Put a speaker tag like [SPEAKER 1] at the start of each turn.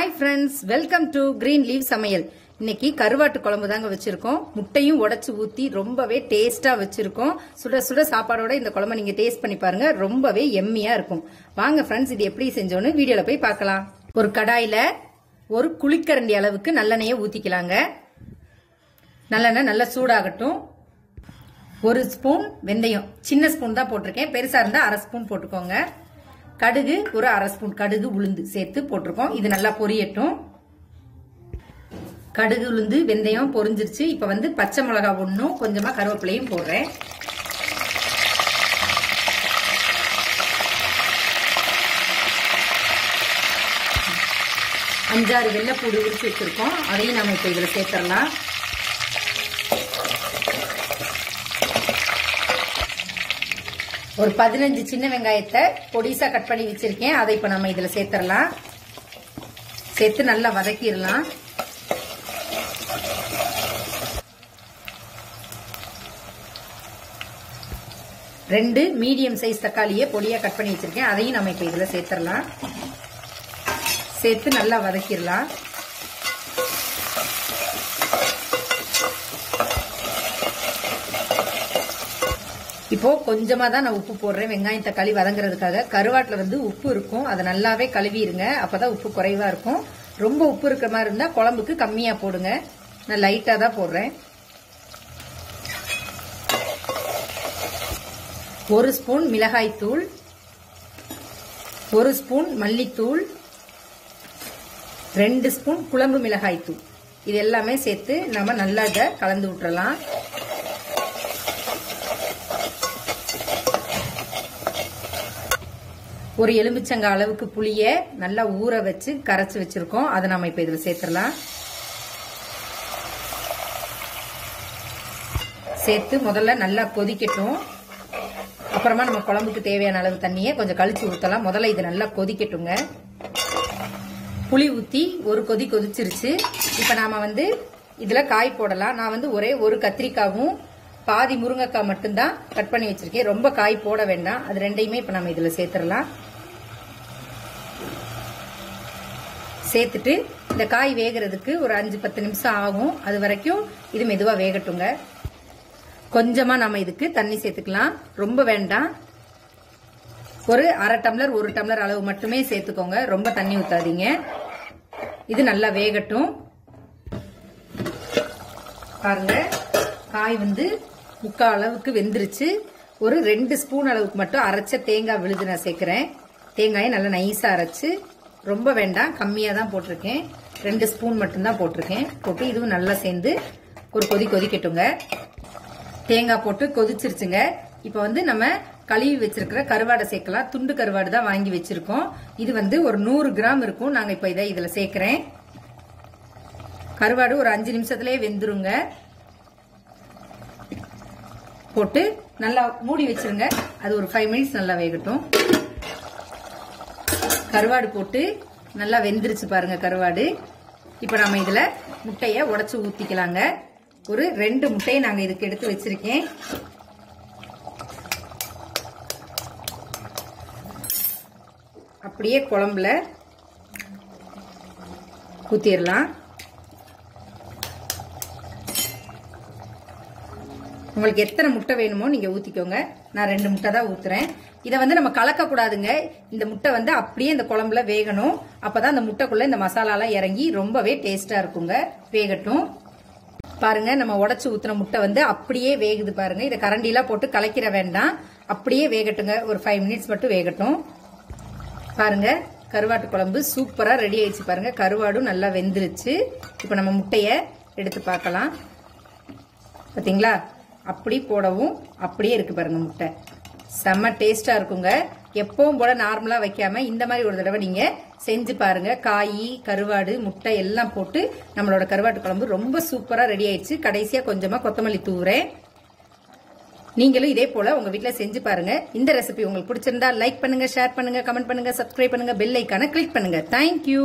[SPEAKER 1] Hi friends welcome to green leave சமையல் இன்னைக்கு கருவாட்டு குழம்பு தாங்க வச்சிருக்கோம். முட்டையும் உடச்சு ஊத்தி ரொம்பவே டேஸ்டா வச்சிருக்கோம். சுட சுட சாப்பாடோட இந்த குழம்பு நீங்க டேஸ்ட் பண்ணி பாருங்க. ரொம்பவே எம்மியா இருக்கும். வாங்க ஃப்ரெண்ட்ஸ் இது எப்படி செஞ்சோன்னு வீடியோல போய் பார்க்கலாம். ஒரு கடாயில ஒரு குளிக்கரண்டி அளவுக்கு நல்லெண்ணெயை ஊத்திக்கலாங்க. நல்லெண்ணெய் நல்லா சூடாகட்டும். ஒரு ஸ்பூன் வெந்தயம். சின்ன ஸ்பூன் தான் போட்டிருக்கேன். பெருசா இருந்தா அரை ஸ்பூன் போட்டுக்கோங்க. கடுகு ஒரு அரை ஸ்பூன் கடுகு உளுந்து சேர்த்து போட்டிருக்கோம். இது நல்லா பொரியட்டும். கடுகு உளுந்து வெந்தயம் பொரிஞ்சிருச்சு. இப்ப வந்து பச்சை மிளகா ஒன்றும் கொஞ்சமா கருவேப்பிலையும் போடுறேன். அஞ்சாறு வெள்ளைப்பூடு உரிச்சு வச்சிருக்கோம். அதையும் நம்ம இப்ப இதுல சேர்த்துடலாம். ஒரு பதினஞ்சு சின்ன வெங்காயத்தை பொடிசா கட் பண்ணி வச்சிருக்கேன். அதை இப்ப நம்ம இதுல சேர்த்துடலாம். சேர்த்து நல்லா வதக்கிடலாம். ரெண்டு மீடியம் சைஸ் தக்காளியை பொடியா கட் பண்ணி வச்சிருக்கேன். அதையும் நம்ம இப்ப இதுல சேர்த்துடலாம். சேர்த்து நல்லா வதக்கிடலாம். இப்போ கொஞ்சமா தான் நான் உப்பு போடுறேன். வெங்காயம் தக்காளி வதங்குறதுக்காக. கருவாட்டில் வந்து உப்பு இருக்கும். அதை நல்லாவே கழுவிடுங்க அப்பதான் உப்பு குறைவா இருக்கும். ரொம்ப உப்பு இருக்கிற மாதிரி இருந்தா குழம்புக்கு கம்மியா போடுங்க. நான் லைட்டா தான் போடுறேன். ஒரு ஸ்பூன் மிளகாய்த்தூள் ஒரு ஸ்பூன் மல்லித்தூள். ரெண்டு ஸ்பூன் குழம்பு மிளகாய்த்தூள் இது எல்லாமே சேர்த்து நம்ம நல்லா இதை கலந்து விட்டுறலாம். ஒரு எலுமிச்சங்க அளவுக்கு புளிய நல்லா ஊற வச்சு கரைச்சு வச்சிருக்கோம். அதை நம்ம இப்ப இதுல சேர்த்துடலாம். சேர்த்து முதல்ல நல்லா கொதிக்கட்டும். அப்புறமா நம்ம குழம்புக்கு தேவையான அளவு தண்ணியை கொஞ்சம் கழிச்சு ஊற்றலாம் முதல்ல இது நல்லா கொதிக்கட்டுங்க. புளி ஊற்றி ஒரு கொதி கொதிச்சிருச்சு. இப்போ நாம வந்து இதில் காய் போடலாம். நான் வந்து ஒரே ஒரு கத்திரிக்காவும் பாதி முருங்கைக்காய் மட்டும்தான் கட் பண்ணி வச்சிருக்கேன். ரொம்ப காய் போட வேண்டாம். அது ரெண்டையுமே இப்போ நம்ம இதில் சேர்த்துடலாம். சேர்த்துட்டு இந்த காய் வேகிறதுக்கு ஒரு அஞ்சு பத்து நிமிஷம் ஆகும். அது வரைக்கும் இது மெதுவாக வேகட்டுங்க. கொஞ்சமாக நம்ம இதுக்கு தண்ணி சேர்த்துக்கலாம். ரொம்ப வேண்டாம். ஒரு அரை டம்ளர் ஒரு டம்ளர் அளவு மட்டுமே சேர்த்துக்கோங்க. ரொம்ப தண்ணி ஊற்றாதீங்க இது நல்லா வேகட்டும். பாருங்க காய் வந்து முக்கால் அளவுக்கு வெந்துருச்சு. ஒரு ரெண்டு ஸ்பூன் அளவுக்கு மட்டும் அரைச்ச தேங்காய் விழுது நான் சேர்க்குறேன். தேங்காயை நல்லா நைஸாக அரைச்சி ரொம்ப வேண்டாம் கம்மியாக தான் போட்டிருக்கேன். ரெண்டு ஸ்பூன் மட்டும்தான் போட்டிருக்கேன். போட்டு இதுவும் நல்லா சேர்ந்து ஒரு கொதி கொதிக்கட்டுங்க. தேங்காய் போட்டு கொதிச்சிருச்சுங்க. இப்போ வந்து நம்ம கழுவி வச்சிருக்கிற கருவாடை சேர்க்கலாம். துண்டு கருவாடு தான் வாங்கி வச்சிருக்கோம். இது வந்து ஒரு நூறு கிராம் இருக்கும். நாங்கள் இப்போ இதை இதில் சேர்க்குறேன். கருவாடு ஒரு அஞ்சு நிமிஷத்துலேயே வெந்துருங்க. போட்டு நல்லா மூடி வச்சிருங்க. அது ஒரு ஃபைவ் மினிட்ஸ் நல்லா வேகட்டும். கருவாடு போட்டு நல்லா வெந்துருச்சு பாருங்க கருவாடு. இப்ப நம்ம இதுல முட்டைய உடச்சி ஊத்திக்கலாங்க. ஒரு ரெண்டு முட்டையை நாங்க இதுக்கு எடுத்து வச்சிருக்கேன். அப்படியே குழம்புல ஊத்திடலாம். உங்களுக்கு எத்தனை முட்டை வேணுமோ நீங்கள் ஊற்றிக்கோங்க நான் ரெண்டு முட்டை தான் ஊற்றுறேன் இதை வந்து நம்ம கலக்கக்கூடாதுங்க இந்த முட்டை வந்து அப்படியே இந்த குழம்புல வேகணும். அப்போ தான் இந்த முட்டைக்குள்ளே இந்த மசாலாலாம் இறங்கி ரொம்பவே டேஸ்ட்டாக இருக்குங்க. வேகட்டும். பாருங்க நம்ம உடச்சி ஊத்துன முட்டை வந்து அப்படியே வேகுது பாருங்க. இதை கரண்டிலாம் போட்டு கலக்கிற வேண்டாம். அப்படியே வேகட்டுங்க. ஒரு ஃபைவ் மினிட்ஸ் மட்டும் வேகட்டும். பாருங்க கருவாட்டு குழம்பு சூப்பராக ரெடி ஆயிடுச்சு பாருங்க. கருவாடும் நல்லா வெந்துருச்சு. இப்போ நம்ம முட்டையை எடுத்து பார்க்கலாம். பார்த்தீங்களா? அப்படி போடவும் அப்படியே இருக்கு பாருங்க முட்டை. செம்ம டேஸ்டா இருக்குங்க. எப்பவும் போல நார்மலா வைக்காம இந்த மாதிரி ஒரு தடவை நீங்க செஞ்சு பாருங்க. காய் கருவாடு முட்டை எல்லாம் போட்டு நம்மளோட கருவாட்டு குழம்பு ரொம்ப சூப்பரா ரெடி ஆயிடுச்சு. கடைசியா கொஞ்சமா கொத்தமல்லி தூவுறேன் நீங்களும் இதே போல உங்க வீட்டில் செஞ்சு பாருங்க. இந்த ரெசிபி உங்களுக்கு பிடிச்சிருந்தா லைக் பண்ணுங்க ஷேர் பண்ணுங்க கமெண்ட் பண்ணுங்க சப்ஸ்கிரைப் பண்ணுங்க பெல் ஐக்கான கிளிக் பண்ணுங்க. தேங்க்யூ